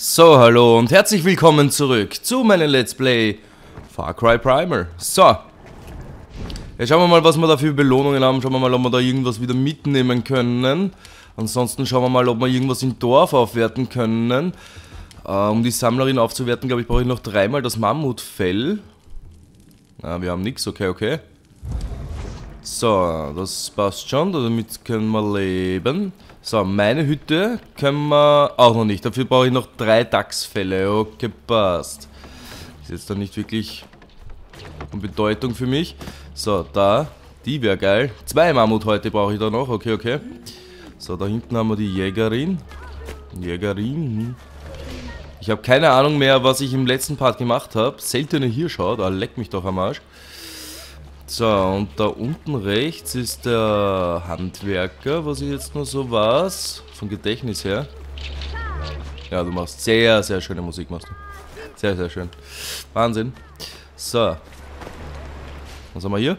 So, hallo und herzlich willkommen zurück zu meinem Let's Play Far Cry Primal. So, jetzt schauen wir mal, was wir da für Belohnungen haben. Schauen wir mal, ob wir da irgendwas wieder mitnehmen können. Ansonsten schauen wir mal, ob wir irgendwas im Dorf aufwerten können. Äh, um die Sammlerin aufzuwerten, glaube ich, brauche ich noch dreimal das Mammutfell. Ah, wir haben nichts, okay, okay. So, das passt schon, damit können wir leben. So, meine Hütte können wir auch noch nicht. Dafür brauche ich noch drei Dachsfälle. Okay, passt. Ist jetzt dann nicht wirklich von Bedeutung für mich. So, da. Die wäre geil. Zwei Mammut heute brauche ich da noch. Okay, okay. So, da hinten haben wir die Jägerin. Jägerin. Ich habe keine Ahnung mehr, was ich im letzten Part gemacht habe. Seltene Hirschhaut. Ah, leck mich doch am Arsch. So, und da unten rechts ist der Handwerker, was ich jetzt nur so weiß, vom Gedächtnis her. Ja, du machst sehr, sehr schöne Musik, machst du. Sehr, sehr schön. Wahnsinn. So. Was haben wir hier?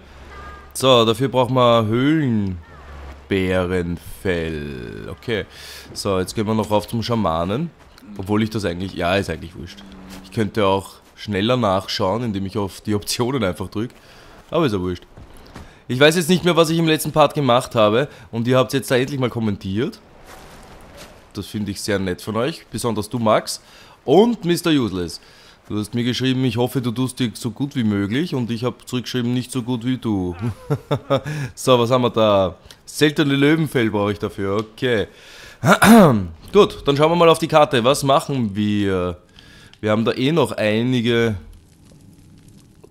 So, dafür brauchen wir Höhlenbärenfell. Okay. So, jetzt gehen wir noch rauf zum Schamanen. Obwohl ich das eigentlich... Ja, ist eigentlich wurscht. Ich könnte auch schneller nachschauen, indem ich auf die Optionen einfach drücke. Aber ist ja wurscht. Ich weiß jetzt nicht mehr, was ich im letzten Part gemacht habe. Und ihr habt jetzt da endlich mal kommentiert. Das finde ich sehr nett von euch. Besonders du, Max. Und Mr. Useless. Du hast mir geschrieben, ich hoffe, du tust dir so gut wie möglich. Und ich habe zurückgeschrieben, nicht so gut wie du. so, was haben wir da? Seltene Löwenfell brauche ich dafür. Okay. gut, dann schauen wir mal auf die Karte. Was machen wir? Wir haben da eh noch einige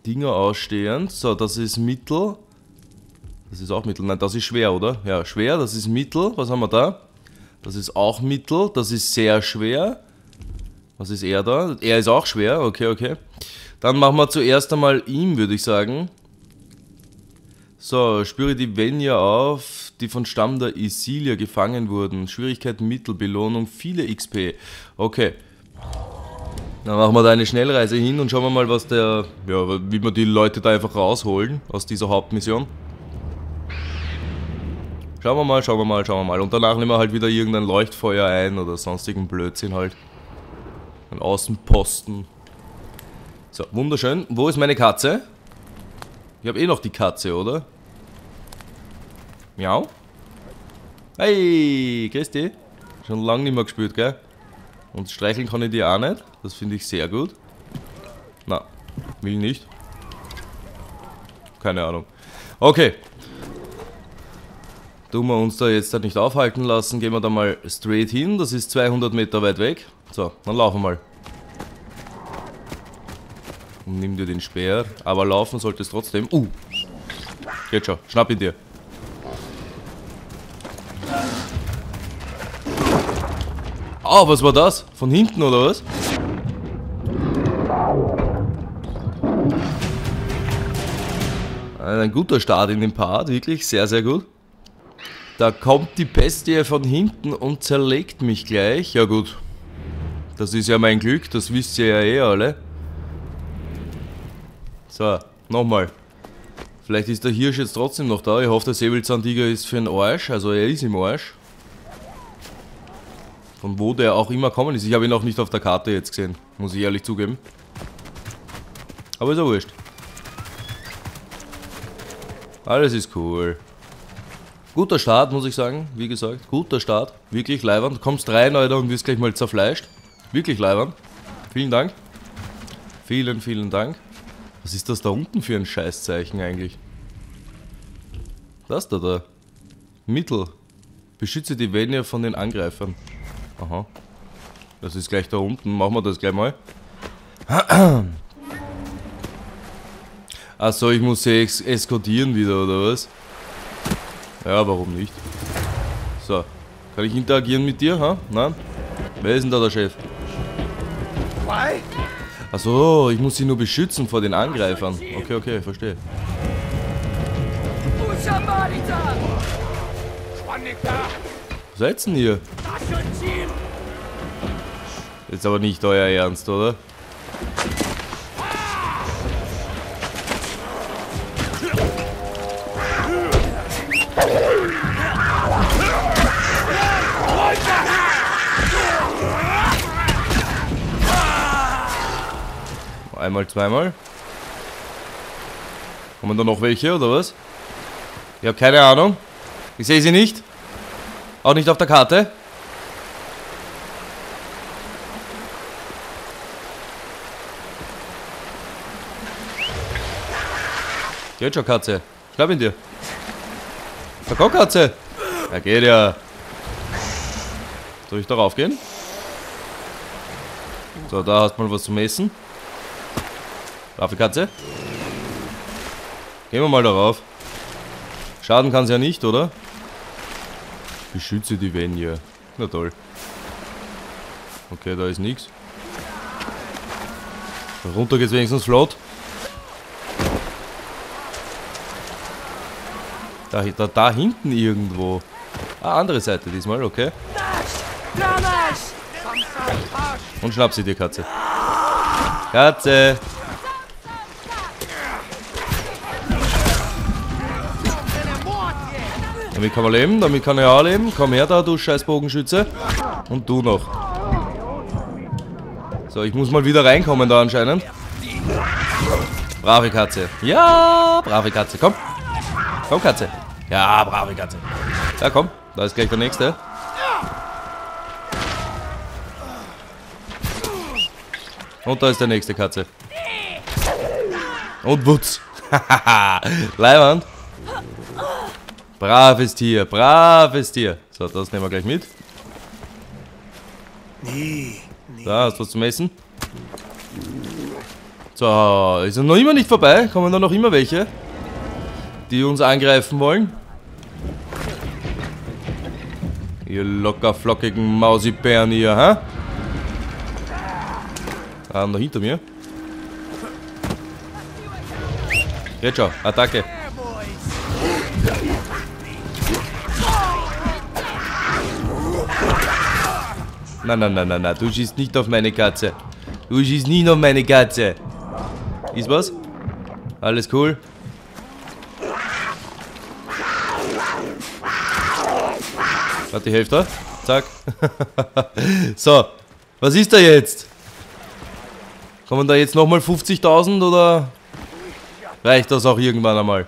Dinger ausstehend. So, das ist Mittel. Das ist auch Mittel. Nein, das ist schwer, oder? Ja, schwer, das ist Mittel. Was haben wir da? Das ist auch Mittel. Das ist sehr schwer. Was ist er da? Er ist auch schwer. Okay, okay. Dann machen wir zuerst einmal ihm, würde ich sagen. So, spüre die Venya auf, die von Stamm der Isilia gefangen wurden. Schwierigkeit Mittel, Belohnung, viele XP. Okay. Dann machen wir da eine Schnellreise hin und schauen wir mal, was der, ja, wie wir die Leute da einfach rausholen aus dieser Hauptmission. Schauen wir mal, schauen wir mal, schauen wir mal. Und danach nehmen wir halt wieder irgendein Leuchtfeuer ein oder sonstigen Blödsinn halt. Ein Außenposten. So, wunderschön. Wo ist meine Katze? Ich habe eh noch die Katze, oder? Miau. Hey, Christi. Schon lange nicht mehr gespielt, gell? Und streicheln kann ich die auch nicht. Das finde ich sehr gut. Na, will nicht. Keine Ahnung. Okay. Tun wir uns da jetzt nicht aufhalten lassen, gehen wir da mal straight hin. Das ist 200 Meter weit weg. So, dann laufen wir mal. Und nimm dir den Speer. Aber laufen sollte es trotzdem. Uh! Geht schon. Schnapp ihn dir. Oh, was war das? Von hinten oder was? Ein guter Start in den Part, wirklich sehr, sehr gut. Da kommt die Bestie von hinten und zerlegt mich gleich. Ja gut, das ist ja mein Glück, das wisst ihr ja eh alle. So, nochmal. Vielleicht ist der Hirsch jetzt trotzdem noch da. Ich hoffe, der Säbelzahntiger ist für den Arsch. Also er ist im Arsch. Von wo der auch immer kommen ist. Ich habe ihn auch nicht auf der Karte jetzt gesehen. Muss ich ehrlich zugeben. Aber ist ja wurscht. Alles ist cool. Guter Start, muss ich sagen. Wie gesagt, guter Start. Wirklich leibend. Du kommst rein, Alter, und wirst gleich mal zerfleischt. Wirklich leibend. Vielen Dank. Vielen, vielen Dank. Was ist das da unten für ein Scheißzeichen eigentlich? Das da da. Mittel. Beschütze die Venia von den Angreifern. Aha. Das ist gleich da unten. Machen wir das gleich mal. Achso, ich muss sie ex eskortieren wieder, oder was? Ja, warum nicht? So. Kann ich interagieren mit dir, ha? Nein? Wer ist denn da der Chef? Achso, ich muss sie nur beschützen vor den Angreifern. Okay, okay, verstehe. Was seid denn hier? Ist aber nicht euer Ernst, oder? Einmal, zweimal. Kommen da noch welche, oder was? Ich habe keine Ahnung. Ich sehe sie nicht. Auch nicht auf der Karte. Geht schon, Katze. Ich glaub in dir. Verkock, Katze. Ja, geht ja. Soll ich darauf gehen? So, da hast du mal was zum Essen. Brave Katze. Gehen wir mal darauf. Schaden kann es ja nicht, oder? Beschütze die Venya. Na toll. Okay, da ist nichts. Runter geht's wenigstens flott. Da, da, da hinten irgendwo. Ah, andere Seite diesmal, okay. Und schnapp sie dir, Katze. Katze! Damit kann man leben, damit kann er auch leben. Komm her da, du scheiß Bogenschütze. Und du noch. So, ich muss mal wieder reinkommen da anscheinend. Brave Katze. Ja, brave Katze. Komm. Komm, Katze. Ja, brave Katze. Ja, komm. Da ist gleich der nächste. Und da ist der nächste Katze. Und Wutz. Leihwand. Braves Tier, braves Tier. So, das nehmen wir gleich mit. Da, hast du was zum Essen? So, ist noch immer nicht vorbei? Kommen da noch immer welche? Die uns angreifen wollen? Ihr locker flockigen Mausibären hier, hä? Ah, da hinter mir. Jetzt schon, Attacke. Nein, nein, nein, nein, nein, du schießt nicht auf meine Katze. Du schießt nicht auf meine Katze. Ist was? Alles cool? Hat die Hälfte? Zack. so, was ist da jetzt? Kommen da jetzt nochmal 50.000 oder reicht das auch irgendwann einmal?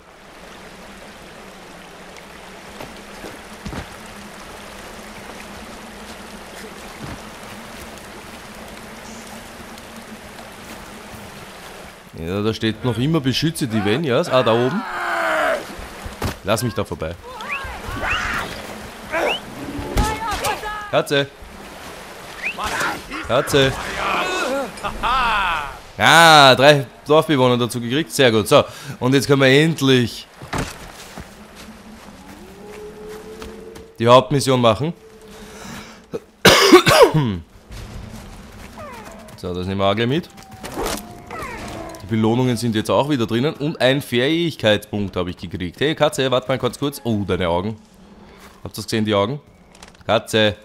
Ja, da steht noch immer beschütze die Venyas. Ah, da oben. Lass mich da vorbei. Katze. Katze. Ah, drei Dorfbewohner dazu gekriegt. Sehr gut. So, und jetzt können wir endlich die Hauptmission machen. So, das nehmen wir auch gleich mit. Belohnungen sind jetzt auch wieder drinnen. Und ein Fähigkeitspunkt habe ich gekriegt. Hey Katze, warte mal kurz kurz. Oh, deine Augen. Habt ihr das gesehen, die Augen? Katze.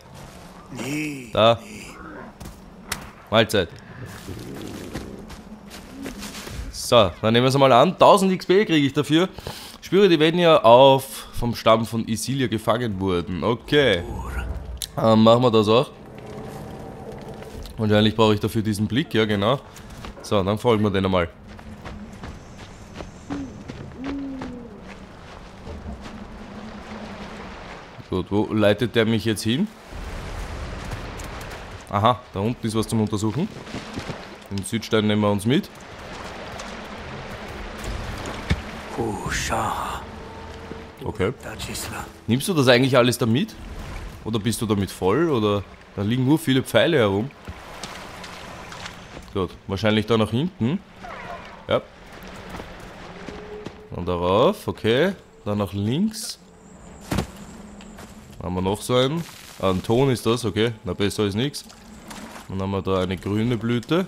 Da. Mahlzeit. So, dann nehmen wir es mal an. 1000 XP kriege ich dafür. Spüre die Venya auf vom Stamm von Isilia gefangen wurden. Okay. Ähm, machen wir das auch. Wahrscheinlich brauche ich dafür diesen Blick, ja genau. So, dann folgen wir den einmal. Gut, wo leitet der mich jetzt hin? Aha, da unten ist was zum Untersuchen. Den Südstein nehmen wir uns mit. Okay. Nimmst du das eigentlich alles da mit? Oder bist du damit voll? Oder da liegen nur viele Pfeile herum. Gut, wahrscheinlich da nach hinten. Ja. Dann darauf, okay. Dann nach links. Haben wir noch so einen. Ah, ein Ton ist das, okay. Na, besser ist nichts. Dann haben wir da eine grüne Blüte.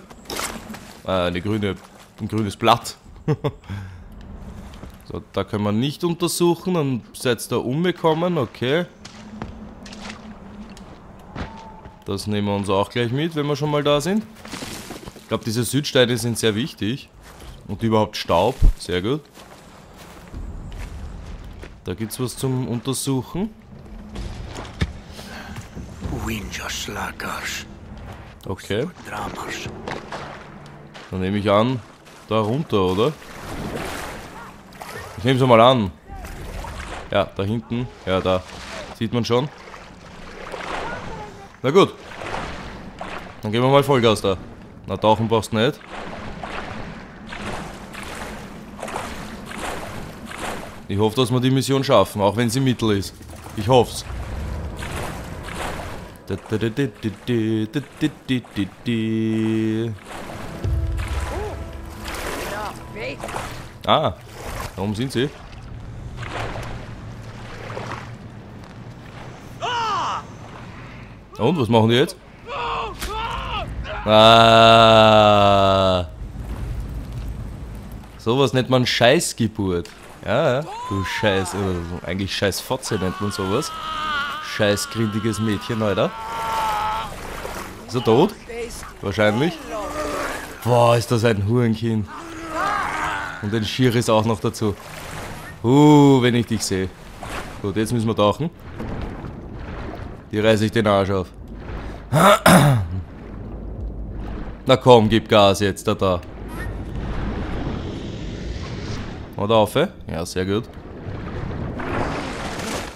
Ah, eine grüne, ein grünes Blatt. so, da können wir nicht untersuchen. Dann seid ihr umgekommen, okay. Das nehmen wir uns auch gleich mit, wenn wir schon mal da sind. Ich glaube, diese Südsteine sind sehr wichtig. Und überhaupt Staub, sehr gut. Da gibt es was zum Untersuchen. Okay. Dann nehme ich an, da runter, oder? Ich nehme es mal an. Ja, da hinten. Ja, da. Sieht man schon. Na gut. Dann gehen wir mal Vollgas da. Na, tauchen brauchst du nicht. Ich hoffe, dass wir die Mission schaffen, auch wenn sie mittel ist. Ich hoff's. Ah, da oben sind sie. Und, was machen die jetzt? Ah. Sowas nennt man Scheißgeburt. Ja. Du Scheiß, oder eigentlich Scheißfotze nennt man sowas. Scheißgrindiges Mädchen, Alter. Ist er tot? Wahrscheinlich. Boah, ist das ein Hurenkind. Und ein Schieres auch noch dazu. Uh, wenn ich dich sehe. Gut, jetzt müssen wir tauchen. Die reiße ich den Arsch auf. Na komm, gib Gas jetzt, da da. Oder auf? Ja, sehr gut.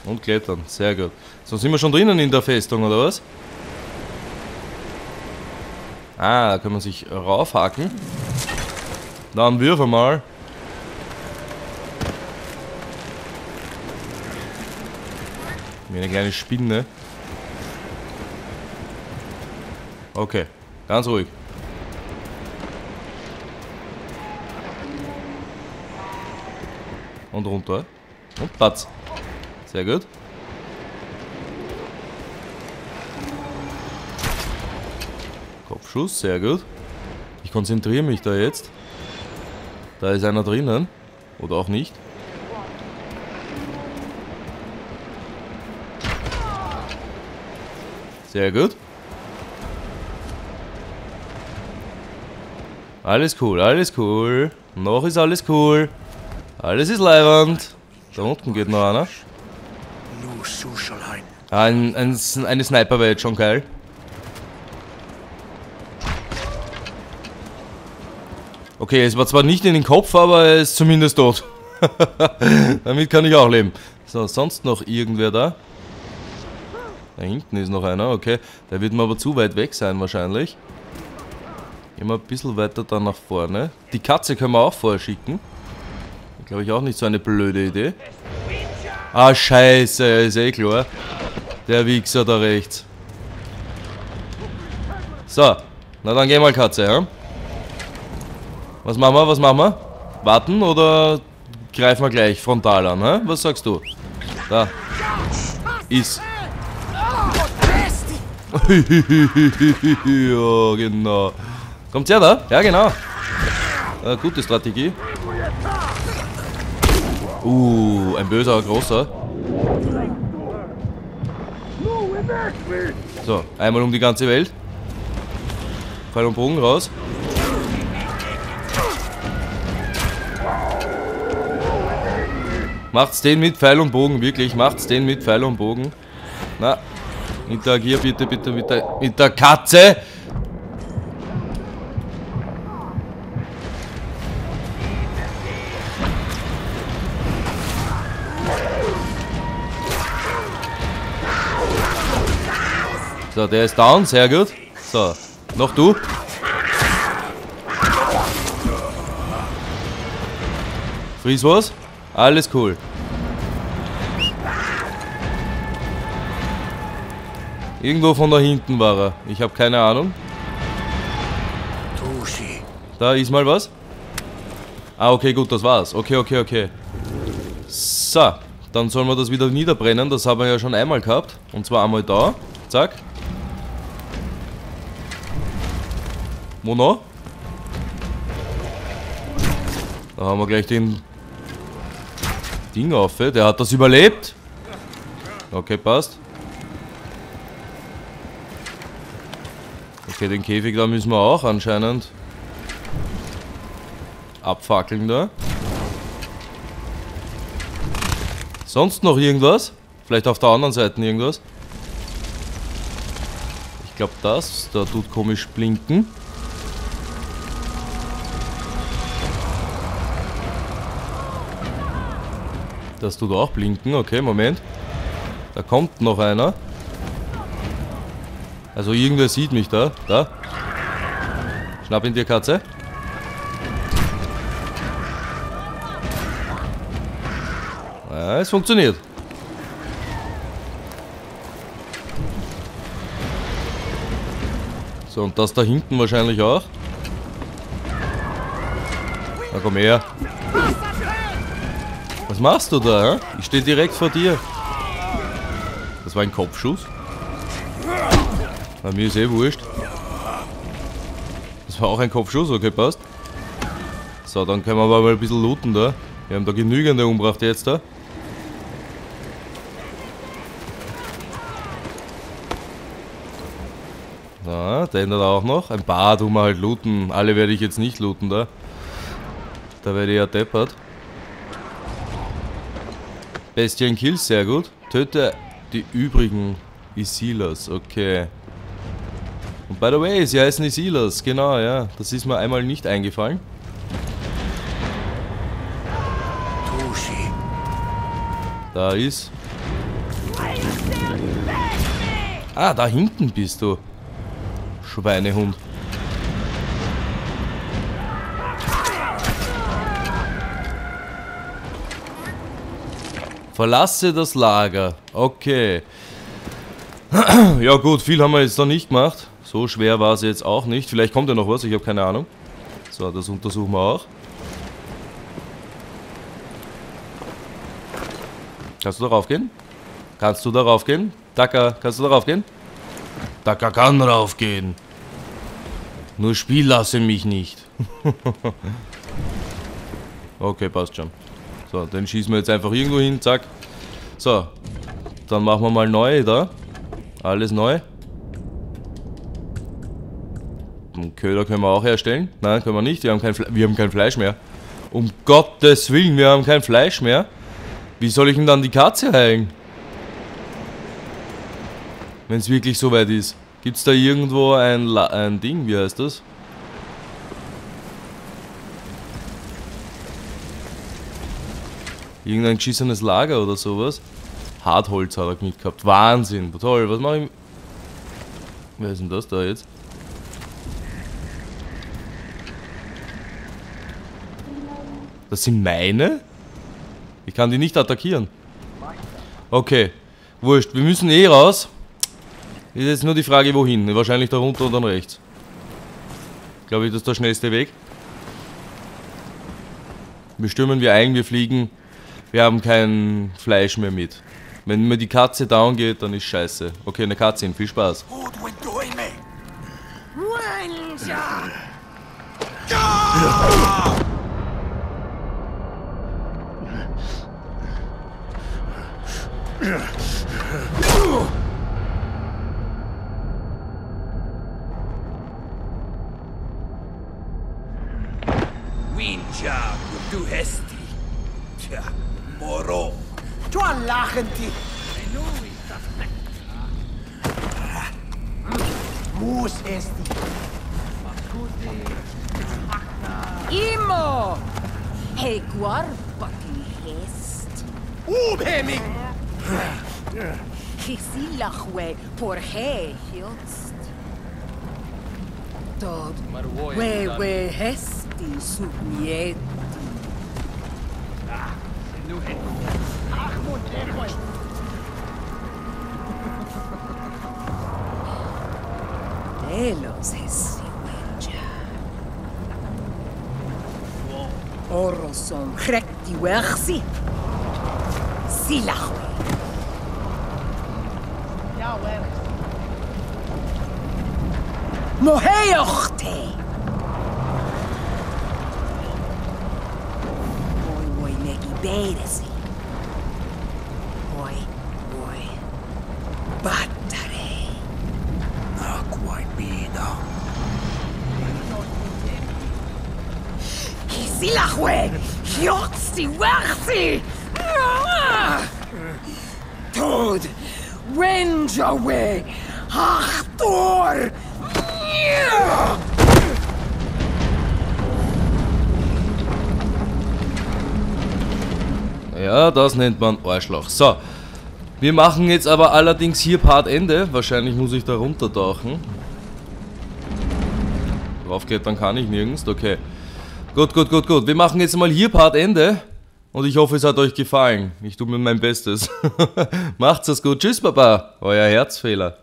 Und klettern, sehr gut. So sind wir schon drinnen in der Festung, oder was? Ah, da kann man sich raufhaken. Dann wirf mal. Wie eine kleine Spinne. Okay, ganz ruhig. Und runter. Und Platz. Sehr gut. Kopfschuss, sehr gut. Ich konzentriere mich da jetzt. Da ist einer drinnen. Oder auch nicht. Sehr gut. Alles cool, alles cool. Noch ist alles cool. Alles ist leiwand. Da unten geht noch einer. Ein, ein, eine Sniper wäre jetzt schon geil. Okay, es war zwar nicht in den Kopf, aber er ist zumindest tot. Damit kann ich auch leben. So, sonst noch irgendwer da? Da hinten ist noch einer, okay. Der wird mir aber zu weit weg sein wahrscheinlich. Gehen wir ein bisschen weiter da nach vorne. Die Katze können wir auch vorher schicken. Glaube ich auch nicht so eine blöde Idee. Ah, scheiße, ist eh klar. Der Wichser da rechts. So, na dann geh mal Katze, ja? Was machen wir, was machen wir? Warten oder greifen wir gleich frontal an, hä? Was sagst du? Da. Ist. ja, genau. Kommt her da? Ja, genau. Äh, gute Strategie. Uh, ein böser, großer. So, einmal um die ganze Welt. Pfeil und Bogen raus. Macht's den mit Pfeil und Bogen, wirklich. Macht's den mit Pfeil und Bogen. Na, interagier bitte, bitte mit der, mit der Katze. So, der ist down, sehr gut. So, noch du. Fries was? Alles cool. Irgendwo von da hinten war er. Ich habe keine Ahnung. Da ist mal was. Ah, okay, gut, das war's. Okay, okay, okay. So, dann sollen wir das wieder niederbrennen. Das haben wir ja schon einmal gehabt. Und zwar einmal da. Zack. Wo noch? Da haben wir gleich den Ding auf. Der hat das überlebt. Okay, passt. Okay, den Käfig da müssen wir auch anscheinend abfackeln da. Sonst noch irgendwas? Vielleicht auf der anderen Seite irgendwas? Ich glaube das, da tut komisch blinken. Das tut auch blinken. Okay, Moment. Da kommt noch einer. Also irgendwer sieht mich da. Da. Schnapp ihn dir, Katze. Ja, es funktioniert. So, und das da hinten wahrscheinlich auch. Na komm her. Machst du da? Ich stehe direkt vor dir. Das war ein Kopfschuss. Bei mir ist eh wurscht. Das war auch ein Kopfschuss, okay, passt. So, dann können wir aber mal ein bisschen looten da. Wir haben da genügende umgebracht jetzt da. So, den da auch noch. Ein paar tun wir halt looten. Alle werde ich jetzt nicht looten da. Da werde ich ja deppert. Bestien Kills, sehr gut. Töte die übrigen Isilas, okay. Und by the way, sie heißen Isilas, genau, ja. Das ist mir einmal nicht eingefallen. Da ist. Ah, da hinten bist du. Schweinehund. Verlasse das Lager. Okay. Ja gut, viel haben wir jetzt noch nicht gemacht. So schwer war es jetzt auch nicht. Vielleicht kommt ja noch was, ich habe keine Ahnung. So, das untersuchen wir auch. Kannst du darauf gehen? Kannst du darauf gehen? Daka, kannst du darauf gehen? Daka kann darauf gehen. Nur Spiel lasse mich nicht. okay, passt schon. So, den schießen wir jetzt einfach irgendwo hin, zack. So, dann machen wir mal neu da. Alles neu. Den Köder können wir auch herstellen. Nein, können wir nicht. Wir haben kein, Fle wir haben kein Fleisch mehr. Um Gottes Willen, wir haben kein Fleisch mehr. Wie soll ich denn dann die Katze heilen? Wenn es wirklich so weit ist. Gibt es da irgendwo ein, La ein Ding? Wie heißt das? Irgendein geschissenes Lager oder sowas. Hartholz hat er mitgehabt. Wahnsinn. Toll, was mache ich? Wer ist denn das da jetzt? Das sind meine? Ich kann die nicht attackieren. Okay. Wurscht. Wir müssen eh raus. Ist jetzt nur die Frage, wohin. Wahrscheinlich da runter und dann rechts. Glaube ich, das ist der schnellste Weg. Wir wir ein, wir fliegen wir haben kein Fleisch mehr mit. Wenn mir die Katze down geht, dann ist scheiße. Okay, eine Katze, viel Spaß. Winja, du Hesti. Tja. Moro. Du lachend Muss es Imo! Hei guarbatin hest. Ubhemi! Kisi lachwe por hei hilst. Dod, we we hesti sub Telos es Orson rekti wersi. Silahwe. Ja, wer. Moheochte. Obedece. Hoy voy. Bataré. No cuido. Kisilahue! Yoxi Wersi! Ah! Toad! Wenjawe! Achtor! Yeah! Ja, das nennt man Arschloch. So. Wir machen jetzt aber allerdings hier Part Ende. Wahrscheinlich muss ich da runtertauchen. Raufklettern kann ich nirgends. Okay. Gut, gut, gut, gut. Wir machen jetzt mal hier Part Ende. Und ich hoffe, es hat euch gefallen. Ich tue mir mein Bestes. Macht's es gut. Tschüss, Baba. Euer Herzfehler.